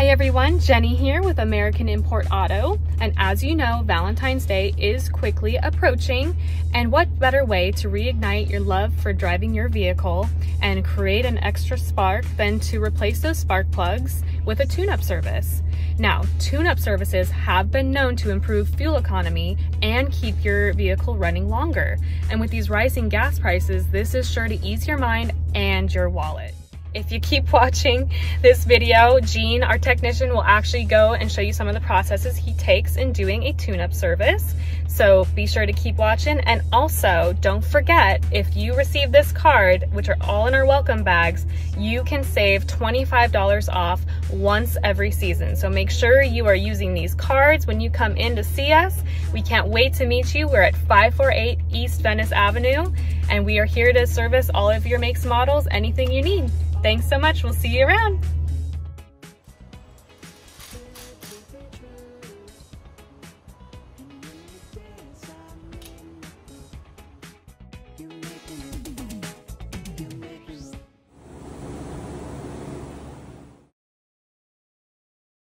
Hi everyone, Jenny here with American Import Auto. And as you know, Valentine's Day is quickly approaching. And what better way to reignite your love for driving your vehicle and create an extra spark than to replace those spark plugs with a tune-up service. Now, tune-up services have been known to improve fuel economy and keep your vehicle running longer. And with these rising gas prices, this is sure to ease your mind and your wallet. If you keep watching this video, Gene, our technician, will actually go and show you some of the processes he takes in doing a tune-up service. So be sure to keep watching. And also, don't forget, if you receive this card, which are all in our welcome bags, you can save $25 off once every season. So make sure you are using these cards when you come in to see us. We can't wait to meet you. We're at 548 East Venice Avenue, and we are here to service all of your makes models, anything you need. Thanks so much. We'll see you around.